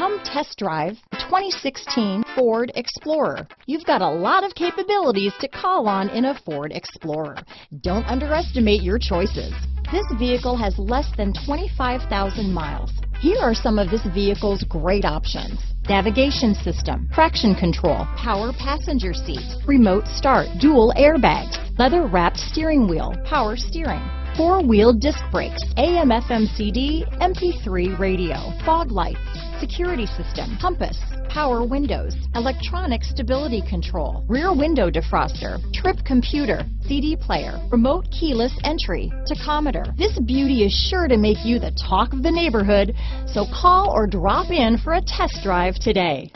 Come test drive 2016 Ford Explorer. You've got a lot of capabilities to call on in a Ford Explorer. Don't underestimate your choices. This vehicle has less than 25,000 miles. Here are some of this vehicle's great options. Navigation system, traction control, power passenger seat, remote start, dual airbags, leather wrapped steering wheel, power steering, four-wheel disc brakes, AM FM CD, MP3 radio, fog lights, security system, compass, power windows, electronic stability control, rear window defroster, trip computer, CD player, remote keyless entry, tachometer. This beauty is sure to make you the talk of the neighborhood, so call or drop in for a test drive today.